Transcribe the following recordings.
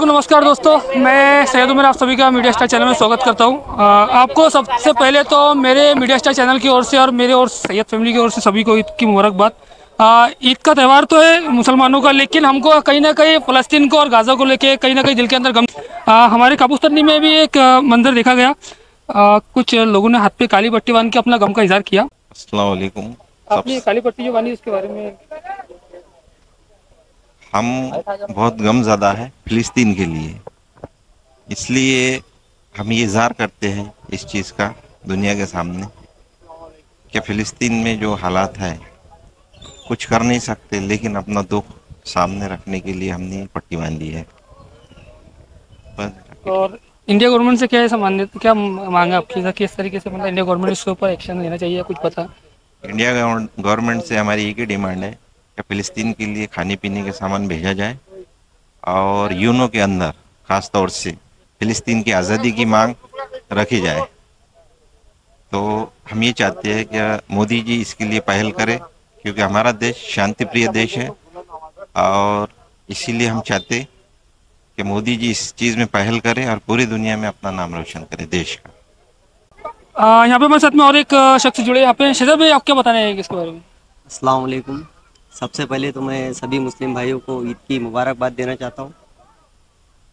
नमस्कार दोस्तों। मैं सैयद उमर आप सभी का मीडिया स्टार चैनल में स्वागत करता हूँ। आपको सबसे पहले तो मेरे मीडिया स्टार चैनल की ओर से और मेरे और सैयद फैमिली की ओर से सभी को ईद की मुबारकबाद। ईद का त्यौहार तो है मुसलमानों का लेकिन हमको कहीं ना कहीं फ़लस्तीन को और गाज़ा को लेके कहीं ना कहीं दिल के अंदर गम आ, हमारे काबुस्तनी में भी एक मंदिर देखा गया। आ, कुछ लोगों ने हाथ पे काली पट्टी बाँध के अपना गम का इजहार किया। असलकुम आपने काली पट्टी जो बांधी उसके बारे में हम बहुत गम ज़्यादा है फ़िलिस्तीन के लिए। इसलिए हम ये इजहार करते हैं इस चीज़ का दुनिया के सामने कि फ़िलिस्तीन में जो हालात है कुछ कर नहीं सकते लेकिन अपना दुख सामने रखने के लिए हमने पट्टी बांधी है। और इंडिया गवर्नमेंट से क्या ऐसा मान्य, क्या मांगा आपकी? किस तरीके से मतलब इंडिया गवर्नमेंट इसके ऊपर एक्शन लेना चाहिए? कुछ पता? इंडिया गवर्नमेंट से हमारी एक ही डिमांड है कि फ़िलिस्तीन के लिए खाने पीने के सामान भेजा जाए और यूनो के अंदर ख़ास तौर से फ़िलिस्तीन की आज़ादी की मांग रखी जाए। तो हम ये चाहते हैं कि मोदी जी इसके लिए पहल करें, क्योंकि हमारा देश शांति प्रिय देश है और इसीलिए हम चाहते कि मोदी जी इस चीज़ में पहल करें और पूरी दुनिया में अपना नाम रोशन करें देश का। यहाँ पे हमारे साथ में और एक शख्स जुड़े यहाँ पे। शेजर भाई आप क्या बताने हैं इसके बारे में? अस्सलाम वालेकुम। सबसे पहले तो मैं सभी मुस्लिम भाइयों को ईद की मुबारकबाद देना चाहता हूँ।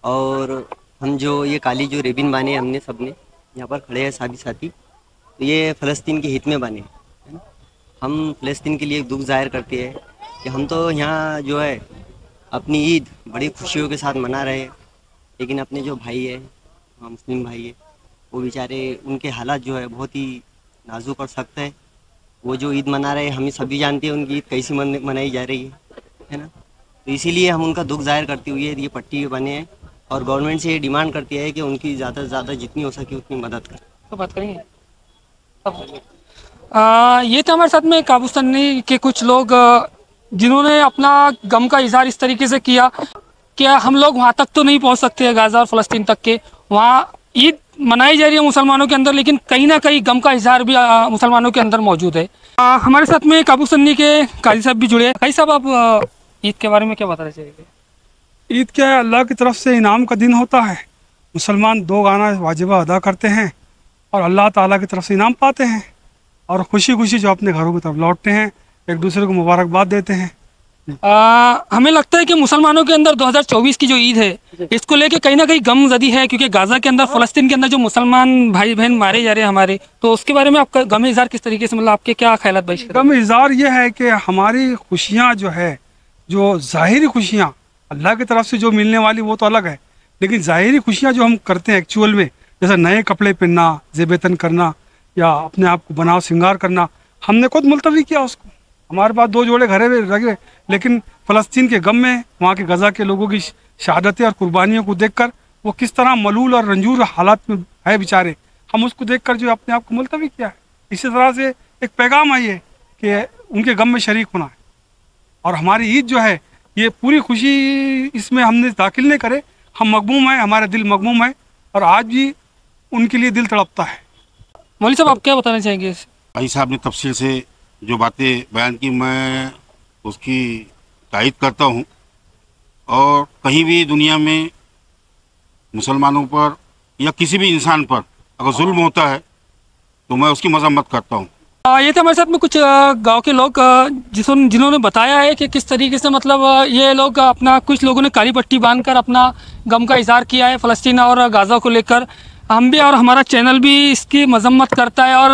और हम जो ये काली जो रेबिन बाने हमने सबने यहाँ पर खड़े हैं साथी साथी तो ये फ़लस्तीन के हित में बने है। हम फ़लस्तीन के लिए दुख ज़ाहिर करते हैं कि हम तो यहाँ जो है अपनी ईद बड़ी खुशियों के साथ मना रहे हैं। लेकिन अपने जो भाई है मुस्लिम भाई है वो बेचारे उनके हालात जो है बहुत ही नाजुक और सख्त है। वो जो ईद मना रहे हैं हम सभी जानते हैं उनकी ईद कैसी मन, मनाई जा रही है है ना? तो इसीलिए हम उनका दुख ज़ाहिर करते हुए ये पट्टी बने हैं और गवर्नमेंट से ये डिमांड करती है कि उनकी ज़्यादा से ज़्यादा जितनी हो सके उतनी मदद करें। तो बात करेंगे? ये तो हमारे साथ में काबुस्तानी के कुछ लोग जिन्होंने अपना गम का इजहार इस तरीके से किया कि हम लोग वहाँ तक तो नहीं पहुँच सकते गाज़ा और फ़लस्तीन तक के। वहाँ ईद मनाई जा रही है मुसलमानों के अंदर लेकिन कहीं ना कहीं गम का इजहार भी मुसलमानों के अंदर मौजूद है। आ, हमारे साथ में काबू सन्नी के काजी साहब भी जुड़े हैं। काजी साहब आप ईद के बारे में क्या बताना चाहिए ईद क्या अल्लाह की तरफ़ से इनाम का दिन होता है। मुसलमान दो गाना वाजिबा अदा करते हैं और अल्लाह ताला की तरफ़ से इनाम पाते हैं और खुशी खुशी जो अपने घरों की तरफ़ लौटते हैं। एक दूसरे को मुबारकबाद देते हैं। आ, हमें लगता है कि मुसलमानों के अंदर 2024 की जो ईद है इसको लेके कहीं ना कहीं गम जदी है क्योंकि गाजा के अंदर फलस्तीन के अंदर जो मुसलमान भाई बहन मारे जा रहे हैं हमारे तो उसके बारे में आपका गम इजहार किस तरीके से मतलब आपके क्या ख्याल भाई गम इजहार ये है कि हमारी खुशियाँ जो है जो ज़ाहिरी खुशियाँ अल्लाह की तरफ़ से जो मिलने वाली वो तो अलग है लेकिन ज़ाहिरी खुशियाँ जो हम करते हैं एक्चुअल में जैसे नए कपड़े पहनना जेबेतन करना या अपने आप को बनाव श्रृंगार करना हमने खुद मुलतवी किया उसको। हमारे पास दो जोड़े घरे लगे लेकिन फ़लस्तीन के गम में वहाँ के गज़ा के लोगों की शहादतें और कुर्बानियों को देखकर वो किस तरह मलूल और रंजूर हालात में है बेचारे। हम उसको देखकर जो अपने आप को मुलतवी किया है। इसी तरह से एक पैगाम आई है कि उनके गम में शरीक होना है। और हमारी ईद जो है ये पूरी खुशी इसमें हमने दाखिल नहीं करे। हम मकमूम हैं हमारे दिल मकमूम है और आज भी उनके लिए दिल तड़पता है। मौली साहब आप क्या बताना चाहेंगे भाई साहब ने तफसील से जो बातें बयान की मैं उसकी तायद करता हूँ। और कहीं भी दुनिया में मुसलमानों पर या किसी भी इंसान पर अगर जुल्म होता है तो मैं उसकी मजम्मत करता हूँ। ये थे हमारे साथ में कुछ गाँव के लोग जिसों, जिन्होंने बताया है कि किस तरीके से मतलब ये लोग अपना, कुछ लोगों ने काली पट्टी बांधकर अपना गम का इजहार किया है फ़लस्तीन और गाज़ा को लेकर। हम भी और हमारा चैनल भी इसकी मजम्मत करता है और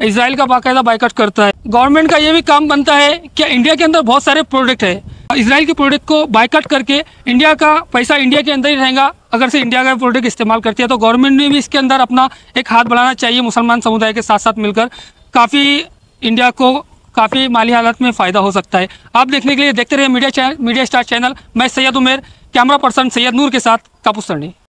इसराइल का बाकायदा बाइकआउट करता है। गवर्नमेंट का ये भी काम बनता है कि इंडिया के अंदर बहुत सारे प्रोडक्ट है। इसराइल के प्रोडक्ट को बाइकआउट करके इंडिया का पैसा इंडिया के अंदर ही रहेगा। अगर से इंडिया का प्रोडक्ट इस्तेमाल करती है तो गवर्नमेंट ने भी इसके अंदर अपना एक हाथ बढ़ाना चाहिए मुसलमान समुदाय के साथ साथ मिलकर। काफ़ी इंडिया को काफ़ी माली हालत में फ़ायदा हो सकता है। आप देखने के लिए देखते रहे मीडिया मीडिया स्टार चैनल। मैं सैयद उमेर, कैमरा पर्सन सैयद नूर के साथ कापुस्तरनी